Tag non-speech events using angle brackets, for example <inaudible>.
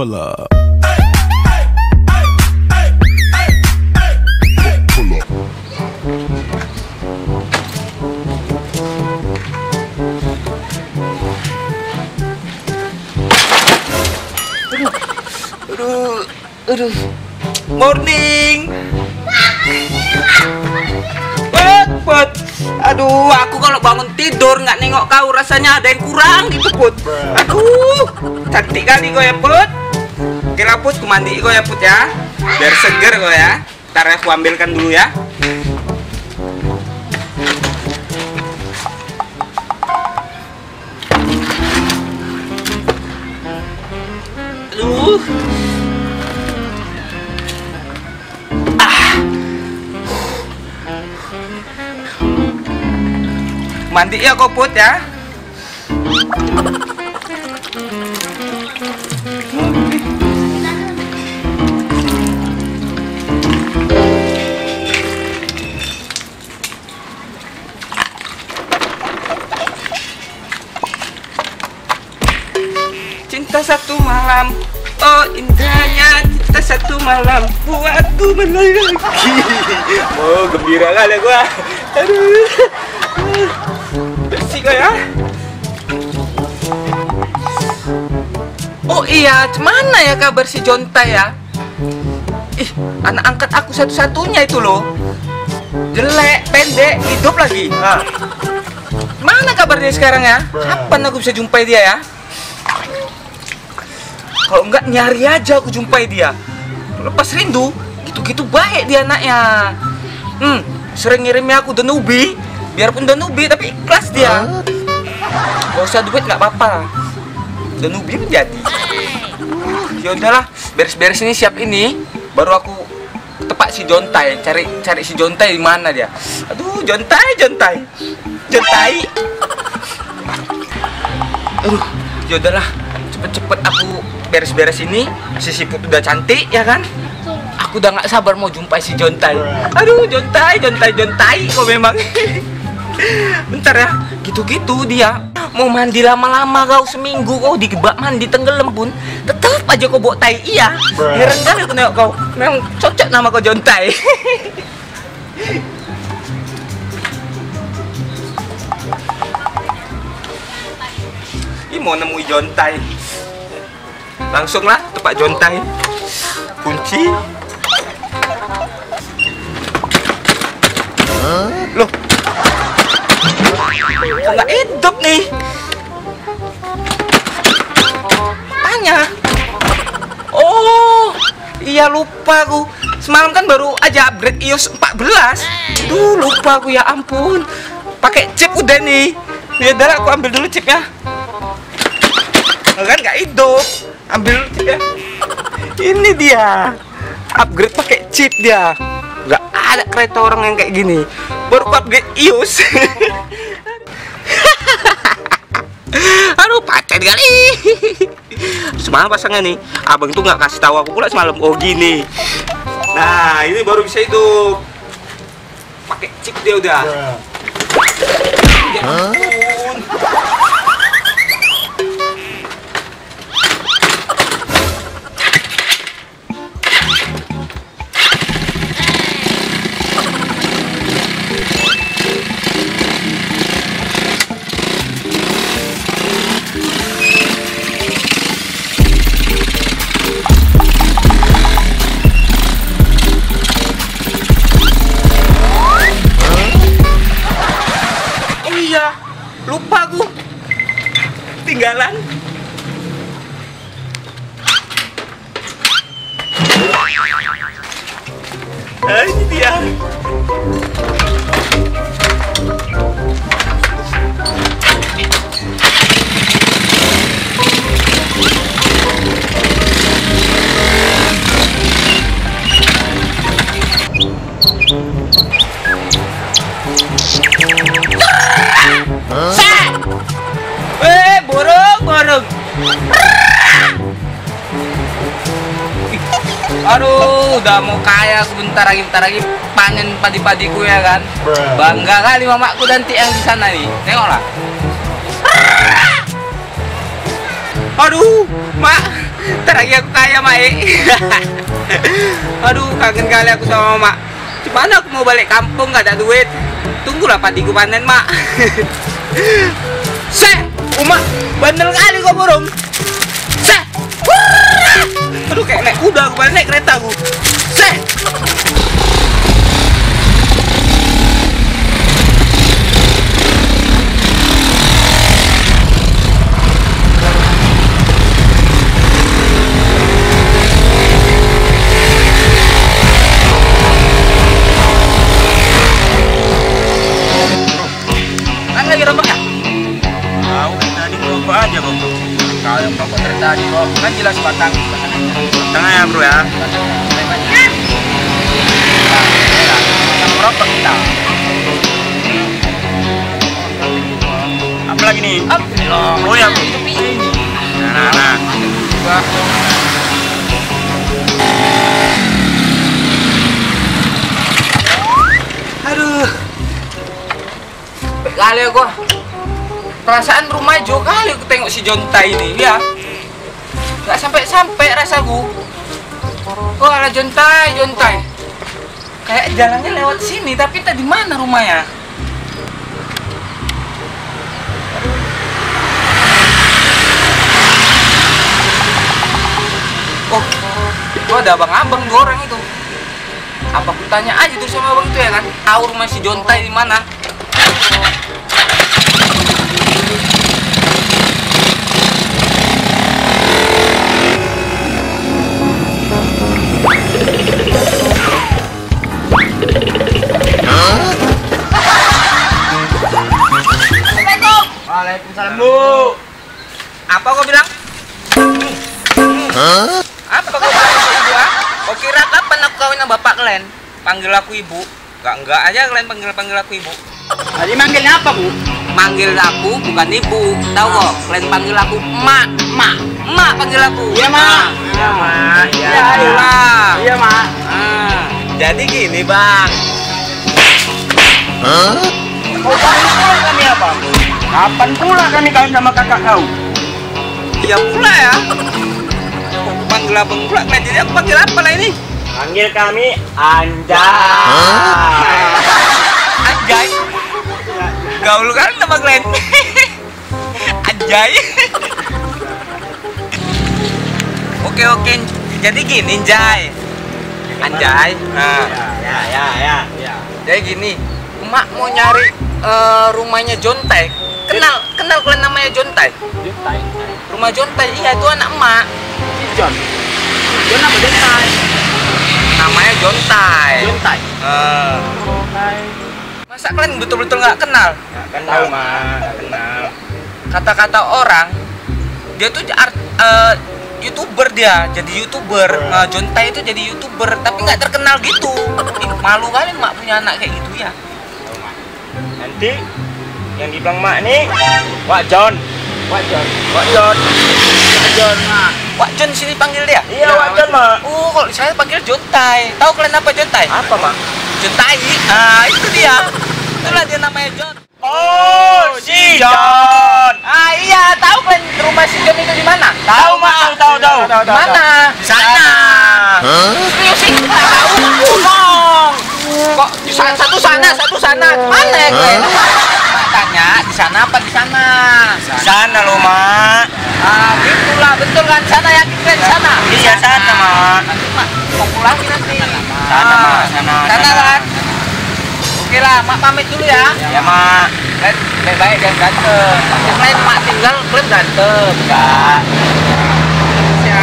Pull up. Aduh. Morning. Put, put. Aduh, aku kalau bangun tidur nggak nengok kau rasanya ada yang kurang gitu, Put. Aduh, cantik kali kau ya, Put. Kira Put, ku mandi kau ya, Put ya. Biar seger kau ya. Ntar aku ambilkan dulu ya. Aduh. Mandi ya kau put ya. Cinta satu malam. Oh indahnya cinta satu malam. Buatku melayang Oh gembira kali gua. Aduh. Bersih kau ya. Oh iya, mana ya kabar si Jonta ya? Ih, anak angkat aku satu-satunya itu loh. Jelek, pendek, hidup lagi. Mana kabar dia sekarang ya? Kapan aku bisa jumpai dia ya? Kalau enggak nyari aja aku jumpai dia. Lepas rindu, gitu-gitu baik dia anaknya. Hmm, sering ngirimnya aku Danubi Biarpun Danubi, tapi ikhlas dia. Gak usah duit nggak apa-apa. Danubi menjadi Ya udahlah, beres-beres ini siap ini. Baru aku tepak si Jontai Cari cari si Jontai di mana dia. Aduh, Jontai, Jontai. Jontai. Aduh, ya udahlah. Cepet-cepet aku beres-beres ini si siput udah cantik ya kan? Aku udah nggak sabar mau jumpai si Jontai. Aduh Jontai Jontai Jontai kok memang. <laughs> Bentar ya gitu-gitu dia. Mau mandi lama-lama kau seminggu kau di bak mandi tenggelam pun tetap aja kau bawa tai. Iya heran kali aku nengok kau. Memang cocok nama kau Jontai. <laughs> Ih mau nemui Jontai Langsunglah tepak Jontai. Kunci. Loh. Kok nggak hidup nih? Tanya. Oh Iya lupa aku. Semalam kan baru aja upgrade iOS 14 Duh lupa aku ya ampun. Pakai chip udah nih. Ya udah aku ambil dulu chipnya. Kan nggak hidup ambil chip ya. Ini dia. Upgrade pakai chip dia. Nggak ada kereta orang yang kayak gini. Baru upgrade iOS <laughs> aduh pacar kali. Semalam pasangnya nih abang tuh nggak kasih tahu aku pula semalam. Oh gini. Nah ini baru bisa hidup. Pakai chip dia udah. Ya ampun Tinggalan. Ah, Aduh, udah mau kaya sebentar lagi, bentar lagi panen padi-padiku ya kan. Bangga kali mamaku nanti yang di sana nih. Tengoklah. Aduh, mak, Ntar lagi aku kaya, Mak. eh. <laughs> Aduh, kangen kali aku sama Mak. Gimana aku mau balik kampung gak ada duit? Tunggulah padiku panen, Mak. <laughs> Se, Uma, bandel kali kok burung. Se, Wurr! aduh kayak naik kuda balik naik kereta aku. Se, Kalau yang rokok dari tadi kok kan jelas batang. Tengah ya bro ya. Kita. Apa lagi nih? Oh, ya. Nah, nah. Juga. Aduh. Baik kali aku. Perasaan rumah jauh kali aku tengok si Jontai ini, ya. Gak sampai-sampai rasaku. Oh, ala Jontai, Jontai. Kayak jalannya lewat sini, tapi tadi mana rumahnya? Oh, itu ada abang-abang dua orang itu. Apa aku tanya aja tuh sama abang itu ya kan? Tahu rumah si Jontai di mana? Waalaikumsalam bu. Apa kau bilang? Apa kau bilang sama ibu ah? Kau kira kapan aku kawin sama bapak kalian? Panggil aku ibu. Enggak enggak aja kalian panggil panggil aku ibu. Tadi manggilnya apa bu? Manggil aku bukan ibu. Tahu kok? Kalian panggil aku emak, emak, emak panggil aku. Iya mak. Iya mak. Iya, iya. Iya mak. Ah, jadi gini bang. Kau panggil kami apa? Kapan pula kami kawin sama kakak kau? Iya pula ya. Aku panggil abang pula? Kalian jadi aku panggil apa lah ini? Panggil kami Anjay. Anjay. Gaul kan nama kalian. Anjay. oke oke. Jadi gini, Anjay. Anjay. Nah, Ya ya ya ya. jadi gini. Emak mau nyari eh, rumahnya Jontai. Kenal kenal kalian namanya Jontai? Juntai. Rumah Jontai. Iya, itu anak emak. Si John. John apa Juntai? Namanya Jontai. Juntai. Eh, masa kalian betul-betul nggak kenal? Kenal mak. Kenal. kata-kata orang dia tuh art, eh, youtuber dia jadi youtuber nah, Jontai itu jadi youtuber tapi nggak terkenal gitu malu kali mak punya anak kayak gitu ya Nanti yang dibilang mak nih Wak John. Wak John. Wak John. Wak John mak. Wak Jon sini panggil dia Iya Wak John mak. oh kalau saya panggil Jontai tahu kalian apa Jontai Apa mak? Jontai ah itu dia itulah dia namanya Jon Oh si John. ah iya tahu kalian rumah si Jon itu di mana Tahu mak. Tahu tahu tahu. mana di sana serius satu sana satu sana. Mana ya Mak tanya di sana apa di sana? Di sana loh mak. ah gitulah. Betul kan? Sana yakin di sana? Iya sana. mak. nanti mak mau pulang nanti. Sana, Ah, Mak, sana, sana sana. kan? Oke lah mak pamit dulu ya. Ya mak. baik-baik jangan ganteng yang lain mak tinggal kalian ganteng Enggak. ya